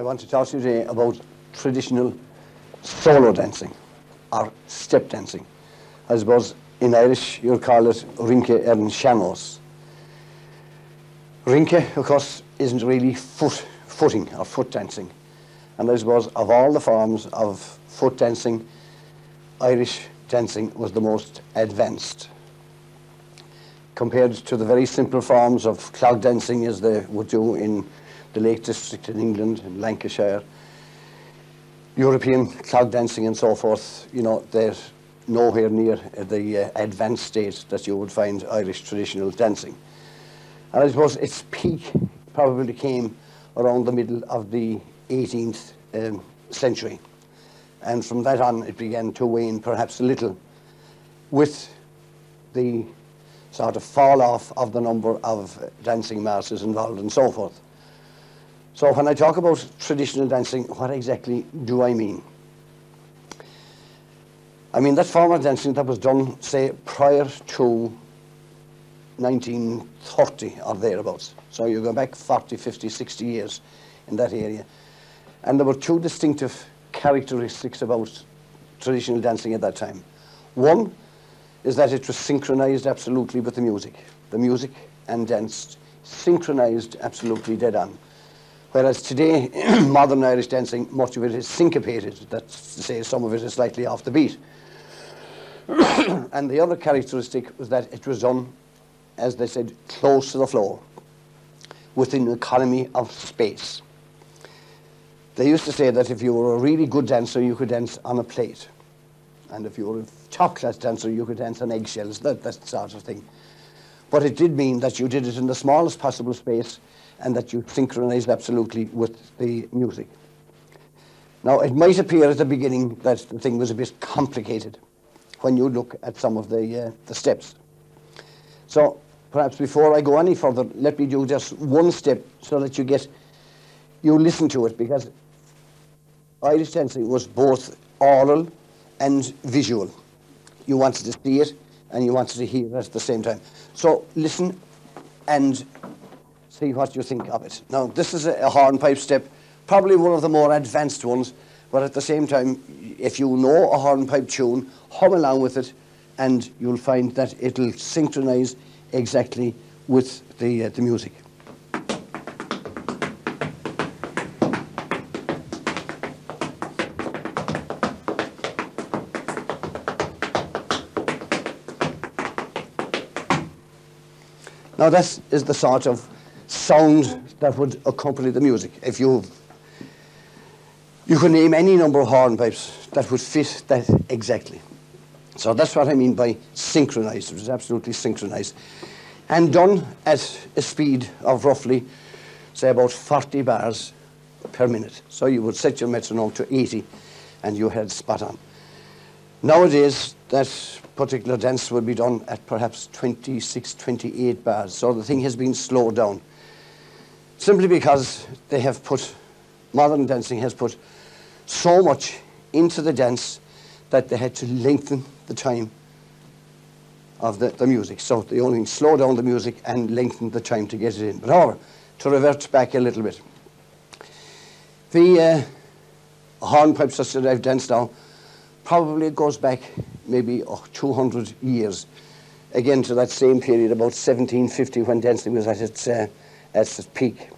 I want to talk to you today about traditional solo dancing or step dancing. I suppose in Irish you'll call it rince and sean-nós. Rince, of course, isn't really foot, footing or foot dancing. And I suppose of all the forms of foot dancing, Irish dancing was the most advanced. Compared to the very simple forms of clog dancing as they would do in the Lake District in England, in Lancashire, European clog dancing and so forth, you know, they're nowhere near the uh, advanced state that you would find Irish traditional dancing. And I suppose its peak probably came around the middle of the 18th um, century. And from that on, it began to wane perhaps a little with the sort of fall off of the number of dancing masters involved and so forth. So when I talk about traditional dancing, what exactly do I mean? I mean that form of dancing that was done, say, prior to 1930 or thereabouts. So you go back 40, 50, 60 years in that area. And there were two distinctive characteristics about traditional dancing at that time. One is that it was synchronized absolutely with the music. The music and dance synchronized absolutely dead on. Whereas today, modern Irish dancing, much of it is syncopated. That's to say, some of it is slightly off the beat. and the other characteristic was that it was done, as they said, close to the floor, within an economy of space. They used to say that if you were a really good dancer, you could dance on a plate. And if you were a top class dancer, you could dance on eggshells, that, that sort of thing. But it did mean that you did it in the smallest possible space and that you synchronize absolutely with the music. Now, it might appear at the beginning that the thing was a bit complicated when you look at some of the, uh, the steps. So, perhaps before I go any further, let me do just one step so that you get, you listen to it, because Irish dancing was both oral and visual. You wanted to see it and you wanted to hear it at the same time. So listen and see what you think of it. Now, this is a, hornpipe step, probably one of the more advanced ones, but at the same time, if you know a hornpipe tune, hum along with it, and you'll find that it'll synchronize exactly with the, uh, the music. Now, this is the sort of sound that would accompany the music. If you you could name any number of hornpipes that would fit that exactly. So that's what I mean by synchronized. It was absolutely synchronized. And done at a speed of roughly, say, about 40 bars per minute. So you would set your metronome to 80 and you had spot on. Nowadays, that particular dance would be done at perhaps 26, 28 bars. So the thing has been slowed down simply because they have put, modern dancing has put so much into the dance that they had to lengthen the time of the, the music. So they only slow down the music and lengthen the time to get it in. But however, to revert back a little bit, the uh, hornpipe that I've danced now probably goes back maybe oh, 200 years, again to that same period, about 1750 when dancing was at its, uh, at its peak.